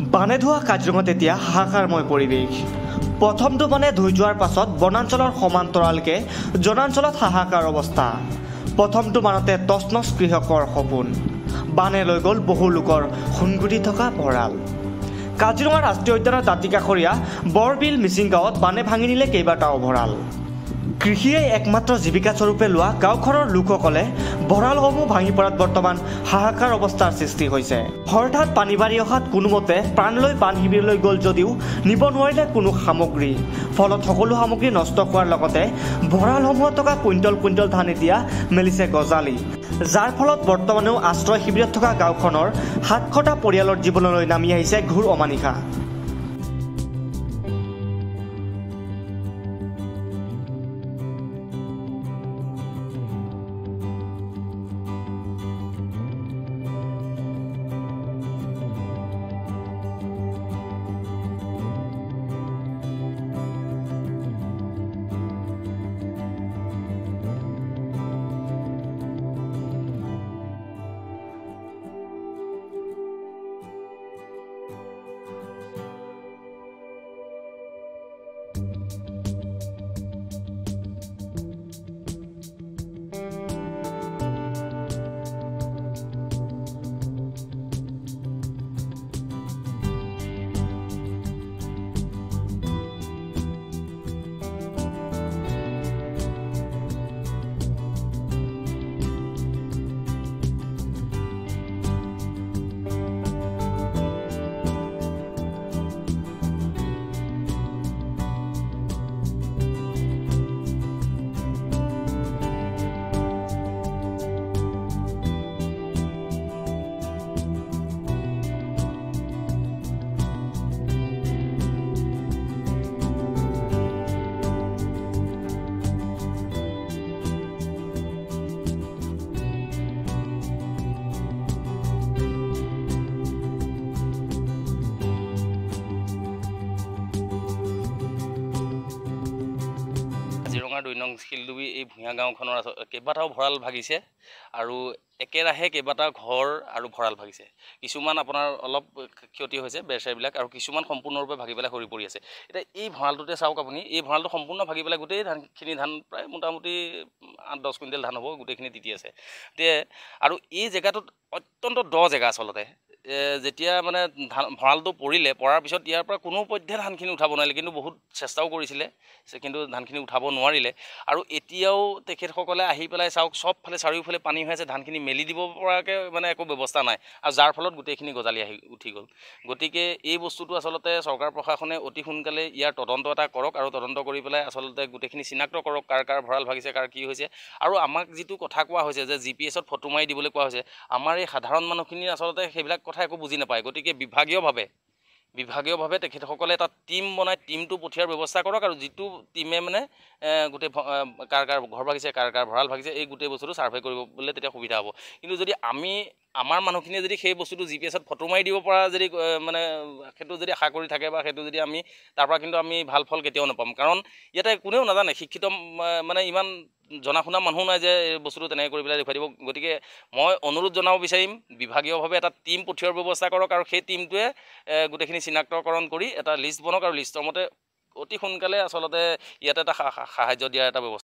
বানে ধোৱা কাজিৰঙাত এতিয়া হাহাকাৰময় পৰিৱেশ। প্ৰথমটো বানে ধুই যোৱাৰ পাছত বনাঞ্চলৰ সমান্তৰালকে জনাঞ্চলত হাহাকাৰ অৱস্থা। প্ৰথমটো বানতে তচনচ কৃষকৰ সপোন। বানে লৈ গ'ল বহু লোকৰ সোণগুটি থকা ভঁৰাল। কাজিৰঙা ৰাষ্ট্ৰীয় উদ্যানৰ দাঁতিকাষৰীয়া বৰবিল মিচিং গাঁৱত বানে ভাঙি নিলে কেইবাটাও ভঁৰাল। কৃষিয়ে একমাত্ৰ জীৱিকাস্বৰূপে লোৱা গাঁওখনৰ লোকসকলে ভঁৰালসমূহ ভাঙি পৰাত বৰ্তমান হাহাকাৰ অৱস্থাৰ সৃষ্টি হৈছে। হঠাৎ পানী বাঢ়ি অহাত কোনোমতে প্ৰাণ লৈ বান শিবিৰলৈ গ'ল যদিও নিব নোৱাৰিলে কোনো সামগ্ৰী। ফলত সকলো সামগ্ৰী নষ্ট হোৱাৰ লগতে ভঁৰালসমূহত থকা কুইণ্টল কুইণ্টল ধান এতিয়া মেলিছে গজালি। যাৰ ফলত বৰ্তমানেও আশ্ৰয় শিবিৰত থকা গাঁওখনৰ সাতশটা পৰিয়ালৰ জীৱনলৈ নামি আহিছে ঘোৰ অমানিশা। কাজিৰঙাৰ দুই নং শিলডুবি এই ভূঞা গাঁওখনৰ কেইবাটাও ভঁৰাল ভাগিছে আৰু একেৰাহে কেইবাটাও ঘৰ আৰু ভঁৰাল ভাগিছে। কিছুমান আপোনাৰ অলপ ক্ষতি হৈছে বেৰ চেৰবিলাক আৰু কিছুমান সম্পূৰ্ণৰূপে ভাগি পেলাই সৰি পৰি আছে। এতিয়া এই ভঁৰালটোতে চাওক আপুনি এই ভঁৰালটো সম্পূৰ্ণ ভাগি পেলাই গোটেই ধানখিনি ধান প্ৰায় মোটামুটি আঠ দহ কুইণ্টেল ধান হ'ব গোটেইখিনি তিতি আছে। এতিয়া আৰু এই জেগাটোত অত্যন্ত দ জেগা আচলতে। যেতিয়া মানে ধান ভঁৰালটো পৰিলে পৰাৰ পিছত ইয়াৰ পৰা কোনো পধ্যে ধানখিনি উঠাব নোৱাৰিলে কিন্তু বহুত চেষ্টাও কৰিছিলে কিন্তু ধানখিনি উঠাব নোৱাৰিলে। আৰু এতিয়াও তেখেতসকলে আহি পেলাই চাওক চবফালে চাৰিওফালে পানী হৈ আছে ধানখিনি মেলি দিব পৰাকৈ মানে একো ব্যৱস্থা নাই। আৰু যাৰ ফলত গোটেইখিনি গজালি আহি উঠি গ'ল। গতিকে এই বস্তুটো আচলতে চৰকাৰ প্ৰশাসনে অতি সোনকালে ইয়াৰ তদন্ত এটা কৰক আৰু তদন্ত কৰি পেলাই আচলতে গোটেইখিনি চিনাক্ত কৰক কাৰ কাৰ ভঁৰাল ভাগিছে কাৰ কি হৈছে। আৰু আমাক যিটো কথা কোৱা হৈছে যে জি পি এছত ফটো মাৰি দিবলৈ কোৱা হৈছে আমাৰ এই সাধাৰণ মানুহখিনি আচলতে সেইবিলাক কথা একো বুজি নাপায়। গতিকে বিভাগীয়ভাৱে বিভাগীয়ভাৱে তেখেতসকলে এটা টীম বনাই টীমটো পঠিওৱাৰ ব্যৱস্থা কৰক আৰু যিটো টীমে মানে গোটেই কাৰ কাৰ ঘৰ ভাগিছে কাৰ কাৰ ভঁৰাল ভাগিছে এই গোটেই বস্তুটো ছাৰ্ভে কৰিবলৈ তেতিয়া সুবিধা হ'ব। কিন্তু যদি আমি আমাৰ মানুহখিনিয়ে যদি সেই বস্তুটো জি পি এছত ফটো মাৰি দিব পৰা যদি মানে সেইটো যদি আশা কৰি থাকে বা সেইটো যদি আমি তাৰ পৰা কিন্তু আমি ভাল ফল কেতিয়াও নাপাম। কাৰণ ইয়াতে কোনেও নাজানে শিক্ষিত মানে ইমান জনা শুনা মানুহ নাই যে এই বস্তুটো তেনেকৈ কৰি পেলাই দেখুৱাই দিব। গতিকে মই অনুৰোধ জনাব বিচাৰিম বিভাগীয়ভাৱে এটা টীম পঠিওৱাৰ ব্যৱস্থা কৰক আৰু সেই টীমটোৱে গোটেইখিনি চিনাক্তকৰণ কৰি এটা লিষ্ট বনাওক আৰু লিষ্টৰ মতে অতি সোনকালে আচলতে ইয়াতে এটা সাহাৰ্য দিয়াৰ এটা ব্যৱস্থা